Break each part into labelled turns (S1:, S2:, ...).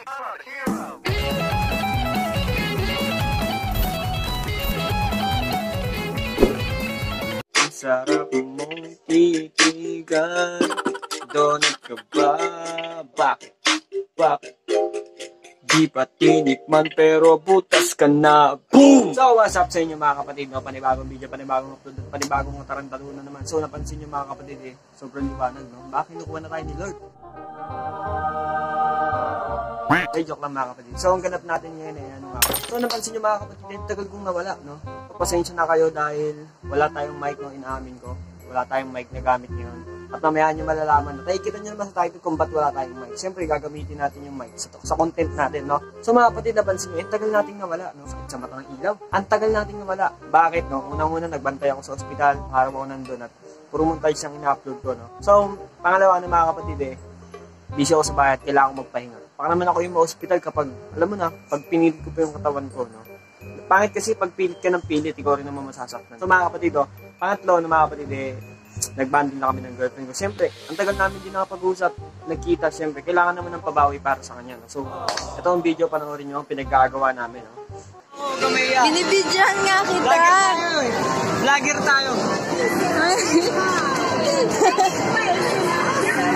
S1: Sarap mong titigan Donut ka ba? Bakit? Bakit? Di pa tinikman pero butas ka na Boom! So what's up sa inyo mga kapatid no? Panibagong video, panibagong upload at panibagong tarantadunan naman So napansin nyo mga kapatid eh Sobrang liwanag no? Bakit kinukuha na tayo ni Lord? Ay, joke lang mga kapatid. So, ang ganap natin ngayon ay ano nga. So, napansin nyo mga kapatid, eh, tagal kong nawala, no? Pasensya na kayo dahil wala tayong mic no inaamin ko. Wala tayong mic na gamit ngayon. At mamaya nyo malalaman na. Nakikita nyo naman sa title kung ba't wala tayong mic. Siyempre, gagamitin natin yung mic sa, sa content natin, no? So, mga kapatid, napansin nyo, eh, tagal nating nawala, no? Sakit sa mata ng ilaw. Ang tagal nating nawala. Bakit, no? Unang-una, nagbantay ako sa ospital. Araw ako nandun at puro montage siyang ina-upload ko, no? So, pangalawa, ano mga kapatid, eh, busy ako sa bahay at kailangan ko magpahinga. Baka naman ako yung ma-hospital kapag, alam mo na, pag pinilit ko pa yung katawan ko, no? Pangit kasi pag pilit ka ng pilit, ikaw rin naman masasaktan. So mga kapatid, oh, pangatlo na mga kapatid, eh, nagbanding na kami ng girlfriend ko. Siyempre, ang tagal namin din nakapag-usap, nagkita, siyempre, kailangan naman ng pabawi para sa kanya. No? So, ito ang video, panoorin nyo, ang pinaggagawa namin. No? Oh, kamaya.
S2: Binibidyohan nga kita.
S1: eh. Vlogger tayo.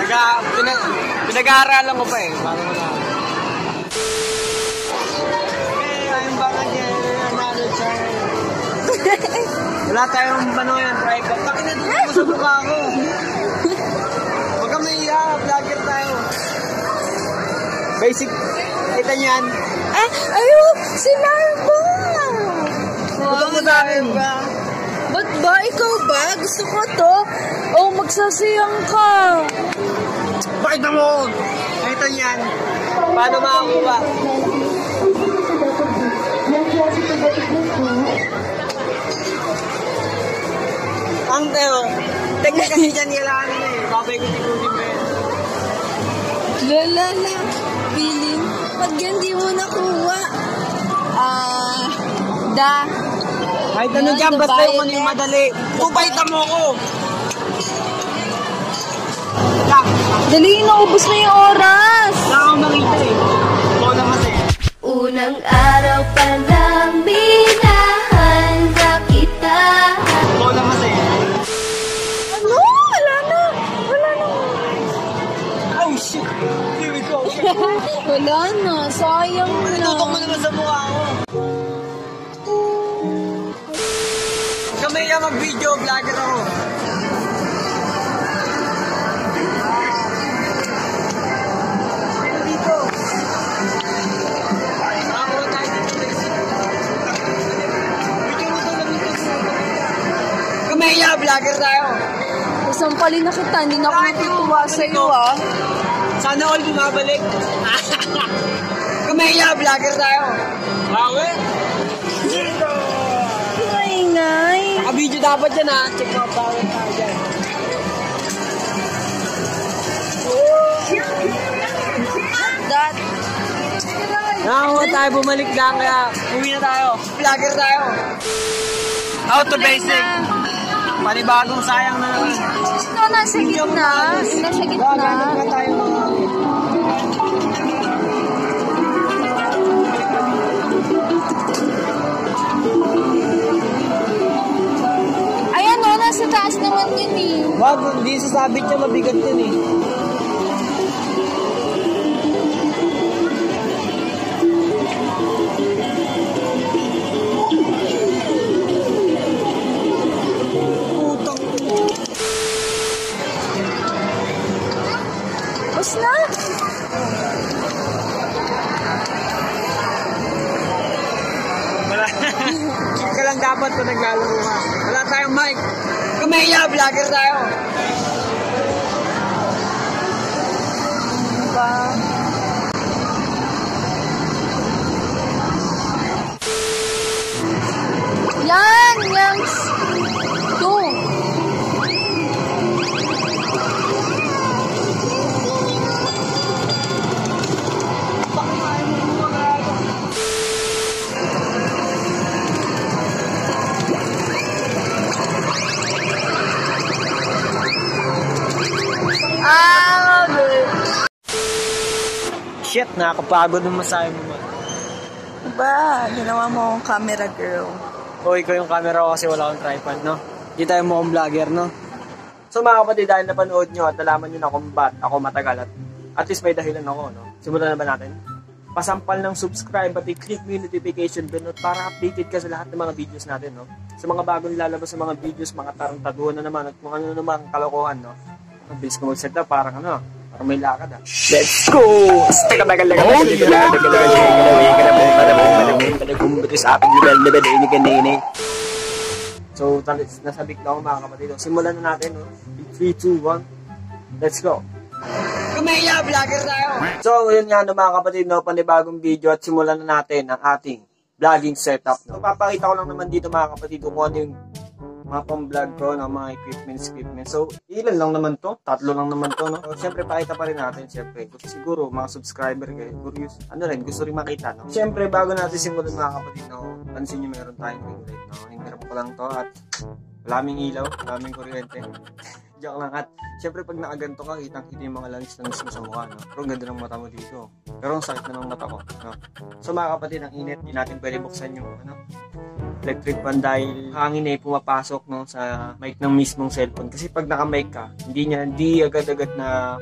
S1: Naga, pinag, pinag-aaralan ko pa eh. Paano mo Wala tayong ano yan, tripod. Bakit na mo sa mukha ko? Huwag ka mahiya, vlogger tayo. Basic, kita niyan.
S2: Ah, ayun, si Narva.
S1: Tutok mo sa akin.
S2: Ba't ba? Ikaw ba? Gusto ko to. Oh, magsasiyang ka.
S1: Pakita mo! Ito niyan. Paano makakuha? Ang teo, teknik kasi dyan nila eh. Babay ko tigutin ba yun?
S2: Lala na. Feeling. Pag yan di mo nakuha. Ah, da.
S1: Kahit ano
S2: Yan,
S1: dyan, basta yung ano yung madali. Kupayta mo ko! Lang,
S2: Dali, naubos na yung oras.
S1: lang ako makita eh. Ikaw lang kasi.
S3: Unang araw pa lang
S2: Wala na. Sayang
S1: Tutok mo
S2: na.
S1: naman sa mukha ko. Kami yung mag-video, vlogger ako. Tayo yung vlogger tayo.
S2: Sampalin na kita. Hindi na ako natutuwa sa'yo ah.
S1: Sana all bumabalik. Yung vlogger tayo. Bawi. Dito.
S2: Maingay.
S1: Naka-video dapat yan ha. Check mo, bawal tayo dyan.
S2: That.
S1: Nakakuha tayo, bumalik lang kaya uwi na tayo. Vlogger tayo. How to basic. Panibagong sayang na naman.
S2: Ito, nasa gitna. Nasa gitna.
S1: Gaganap na
S2: taas naman yun eh.
S1: Wag, hindi sasabit niya mabigat yun eh.
S2: Bus na.
S1: Wala. Keep ka lang dapat kung naglalaro ka. Wala tayong mic. Kumeya, vlogger tayo.
S2: Diba? Yan! Yan! Two.
S1: Nakakapagod ng masahe mo man.
S2: Ba, ginawa mo akong camera girl.
S1: O ikaw yung camera ko kasi wala akong tripod, no? Hindi tayo mukhang vlogger, no? So mga kapatid, dahil napanood nyo at nalaman nyo na kung ba't ako matagal at at least may dahilan ako, no? Simulan na ba natin? Pasampal ng subscribe at i-click mo yung notification bell para updated ka sa lahat ng mga videos natin, no? Sa mga bagong lalabas sa mga videos, mga tarantaduhan na naman at kung ano na naman kalokohan, no? Ang bilis ko mag-set up, parang ano, Parang may lakad ah. Let's go! Oh, yeah! So, nasabik na ako mga kapatid. Simulan na natin, no? 3, 2, 1. Let's go! Kumiya! Vlogger tayo! So, yun nga, no, mga kapatid, no? Panibagong video at simulan na natin ang ating vlogging setup. No? So, papakita ko lang naman dito, mga kapatid, kung ano yung mga pang-vlog ko ng mga equipments, equipment. So, ilan lang naman to? Tatlo lang naman to, no? So, syempre, pakita pa rin natin, syempre. Kasi siguro, mga subscriber kayo, curious, ano rin, gusto rin makita, no? Syempre, bago natin simulan mga kapatid, no? Pansin nyo, meron tayong ring light, no? Hinirap ko lang to at maraming ilaw, maraming kuryente. Joke lang. At syempre pag nakaganto ka, kitang kita yung mga langis na mismo sa mukha, no? Pero ganda ng mata mo dito. Pero ang sakit na ng mata ko, no? So mga kapatid, ang init, di natin pwede buksan yung, ano, electric fan dahil hangin ay pumapasok no sa mic ng mismong cellphone kasi pag naka-mic ka hindi niya hindi agad-agad na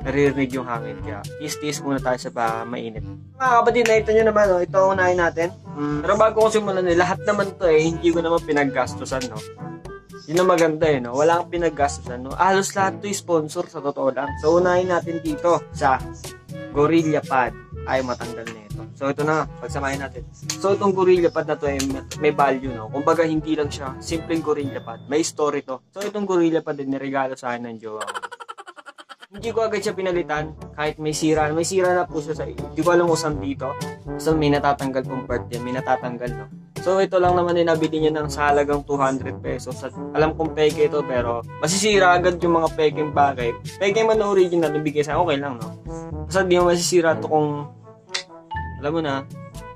S1: naririnig yung hangin kaya tiis-tiis muna tayo sa ba mainit mga kapatid nakita nyo naman no, ito ang unahin natin mm, pero bago ko simulan eh, lahat naman to eh hindi ko naman pinaggastusan no yun ang maganda eh, no? Wala kang pinaggastusan, no? Halos lahat to sponsor sa totoo lang. So, unahin natin dito sa Gorilla Pad. Ay, matanggal na ito. So, ito na, pagsamahin natin. So, itong Gorilla Pad na to ay may value, no? Kumbaga, hindi lang siya simpleng Gorilla Pad. May story to. So, itong Gorilla Pad din niregalo sa akin ng jowa ko. Hindi ko agad siya pinalitan kahit may sira. May sira na po siya sa Hindi ko alam kung saan dito. So, may natatanggal pong part yan. May natatanggal, no? So, ito lang naman din nabili niya ng sa halagang 200 pesos. At alam kong peke ito, pero masisira agad yung mga peking bagay. Peke man na original, nabigay sa okay lang, no? Basta di mo masisira to kung, alam mo na,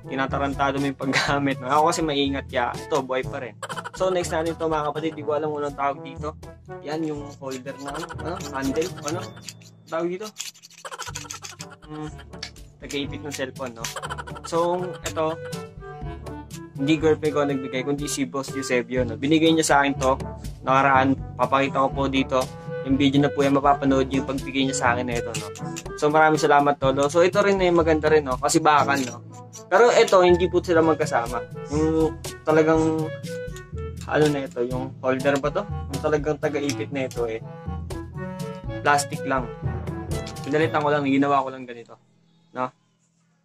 S1: tinatarantado mo yung paggamit. No? Ako kasi maingat kaya ito, buhay pa rin. So, next natin ito mga kapatid, di ko alam kung anong tawag dito. Yan, yung holder na, ano, handle, ano, tawag dito? Hmm, nag-iipit ng cellphone, no? So, ito, hindi girlfriend ko nagbigay, kundi si Boss Eusebio. No? Binigay niya sa akin to, nakaraan, papakita ko po dito. Yung video na po yan mapapanood yung pagbigay niya sa akin na ito. No? So maraming salamat Tolo. So ito rin eh, maganda rin, no? kasi bakal. No? Pero ito, hindi po sila magkasama. Yung talagang, ano na ito, yung holder ba to? Yung talagang taga-ipit na ito eh. Plastic lang. Pinalitan ko lang, ginawa ko lang ganito. No?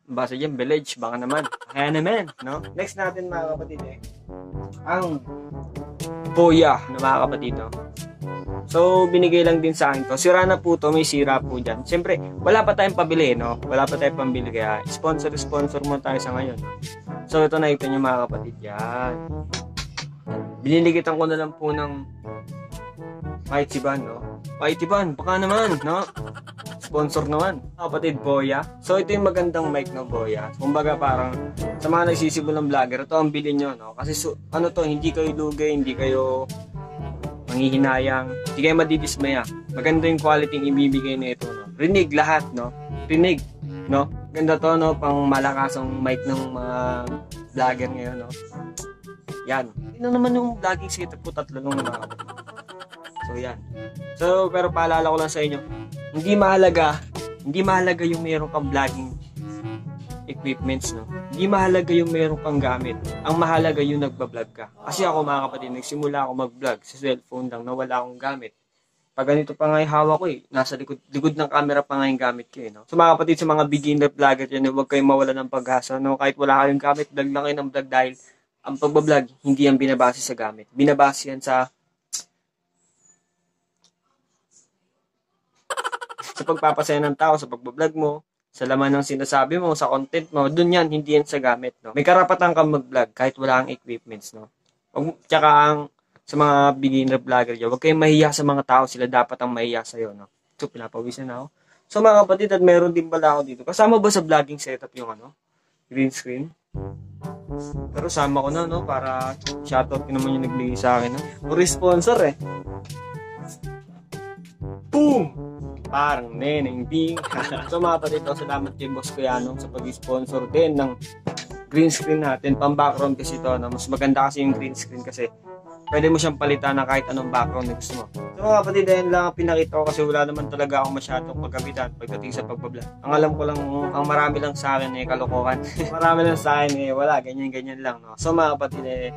S1: basa dyan, village, baka naman. Kaya naman, no? Next natin mga kapatid eh, ang boya na mga kapatid, no? So, binigay lang din sa akin to. Sira na po to, may sira po dyan. Siyempre, wala pa tayong pabili, no? Wala pa tayong pambili, kaya sponsor-sponsor mo tayo sa ngayon. No? So, ito nakita nyo mga kapatid, yan. Biniligitan ko na lang po ng Mighty Band, no? Mighty Band, baka naman, no? sponsor naman. Kapatid Boya. So ito yung magandang mic ng Boya. Kumbaga parang sa mga nagsisimulang vlogger, ito ang bilhin nyo, no? Kasi so, ano to, hindi kayo lugay, hindi kayo manghihinayang, hindi kayo madidismaya. Maganda yung quality yung ibibigay na ito, no? Rinig lahat, no? Rinig, no? Ganda to, no? Pang malakasang mic ng mga vlogger ngayon, no? Yan. Ito naman yung vlogging setup ko, tatlo lang mga. So, yan. So, pero paalala ko lang sa inyo, hindi mahalaga, hindi mahalaga yung meron kang vlogging equipments, no? Hindi mahalaga yung meron kang gamit. Ang mahalaga yung nagbablog ka. Kasi ako mga kapatid, nagsimula ako mag-vlog sa cellphone lang na wala akong gamit. Pag ganito pa nga yung hawak ko eh, nasa likod, likod ng camera pa nga yung gamit ko eh, no? So mga kapatid, sa mga beginner vlogger yan, huwag kayong mawala ng pag-asa, no? Kahit wala kayong gamit, vlog lang kayo ng vlog dahil ang pagbablog, hindi yan binabase sa gamit. Binabase yan sa sa pagpapasaya ng tao, sa pagbablog mo, sa laman ng sinasabi mo, sa content mo, dun yan, hindi yan sa gamit, no? May karapatan kang mag-vlog kahit wala kang equipments, no? Wag, tsaka ang, sa mga beginner vlogger dyan, huwag kayong mahiya sa mga tao, sila dapat ang mahiya sa'yo, no? So, pinapawisan na ako. So, mga kapatid, at meron din pala ako dito. Kasama ba sa vlogging setup yung ano? Green screen? Pero sama ko na, no? Para shoutout ko naman yung nagbigay sa akin, no? Puri sponsor, eh. Boom! Parang neneng bing. so mga kapatid, salamat kay Boss Kuyanong sa pag-sponsor din ng green screen natin. Pang background kasi ito. No? Mas maganda kasi yung green screen kasi pwede mo siyang palitan na kahit anong background na gusto mo. So mga kapatid, ayun lang ang pinakita ko kasi wala naman talaga ako masyadong pagkabitan pagdating sa pagbablog. Ang alam ko lang, ang marami lang sa akin eh, kalokohan. marami lang sa akin eh, wala, ganyan-ganyan lang. No? So mga kapatid, eh,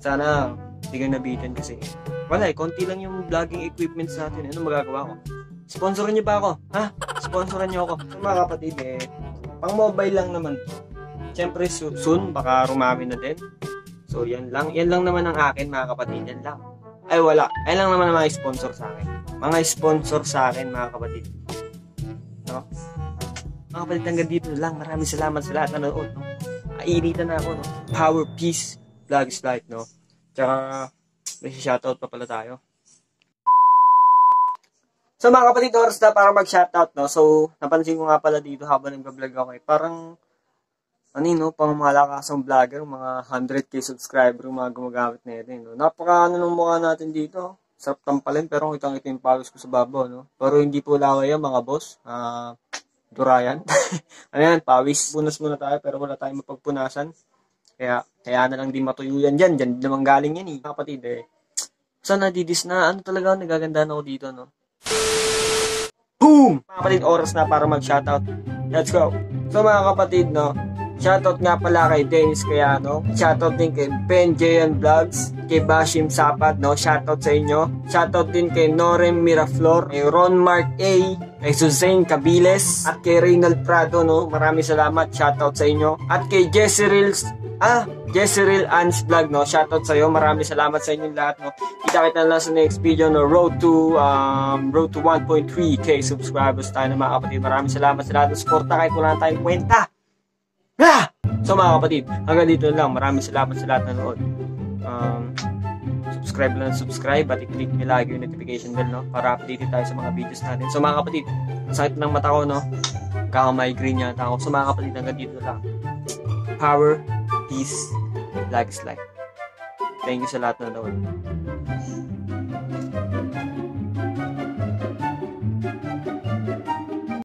S1: sana hindi ka nabitin kasi wala eh, konti lang yung vlogging equipments natin. Ano magagawa ko? Sponsoran niyo ba ako? Ha? Sponsoran niyo ako. Mga kapatid eh, pang mobile lang naman. Siyempre so- soon, baka rumami na din. So, yan lang. Yan lang naman ang akin, mga kapatid. Yan lang. Ay, wala. Yan lang naman ang mga sponsor sa akin. Mga sponsor sa akin, mga kapatid. No? Mga kapatid, hanggang dito lang. Maraming salamat sa lahat na nanood. No? Ainitan na ako. No? Power, peace, vlog is life. No? Tsaka, may shoutout pa pala tayo. So mga kapatid, oras na para mag-shoutout, no? So, napansin ko nga pala dito habang nag-vlog ako eh. Parang, ano yun, no? Pang malakasang vlogger, mga 100k subscriber mga gumagamit na yun, no? Napaka ano ng mukha natin dito. Sarap tampalin, pero kitang ito yung pawis ko sa babaw, no? Pero hindi po laway yan, mga boss. Ah, durayan. ano yan, pawis. Punas muna tayo, pero wala tayong mapagpunasan. Kaya, kaya na lang di matuyo yan dyan. Dyan naman galing yan, eh. Kapatid, eh. Sana didis na, ano talaga, nagaganda na ako dito, no? Boom! Mga kapatid, oras na para mag-shoutout. Let's go! So mga kapatid, no, shoutout nga pala kay Dennis Kayano, shoutout din kay Ben Jayan Vlogs, kay Bashim Sapat, no, shoutout sa inyo. Shoutout din kay Norem Miraflor, kay Ron Mark A, kay Suzanne Cabiles, at kay Reynald Prado, no, maraming salamat, shoutout sa inyo. At kay Jezreel, ah, Jezreel Ans Vlog, no, shoutout sa iyo, maraming salamat sa inyo lahat, no. Kita-kita na lang sa next video, no, road to, um, road to 1.3k subscribers tayo na mga kapatid. Maraming salamat sa lahat ng suporta kahit wala tayong kwenta. Ah! So mga kapatid, hanggang dito lang. Maraming salamat sa lahat na nanood. Um, subscribe lang, subscribe at i-click nyo lagi yung notification bell, no? Para updated tayo sa mga videos natin. So mga kapatid, ang sakit ng mata ko, no? Kaka-migraine yata ako. So mga kapatid, hanggang dito lang. Power, peace, life is life. Thank you sa lahat na nanood.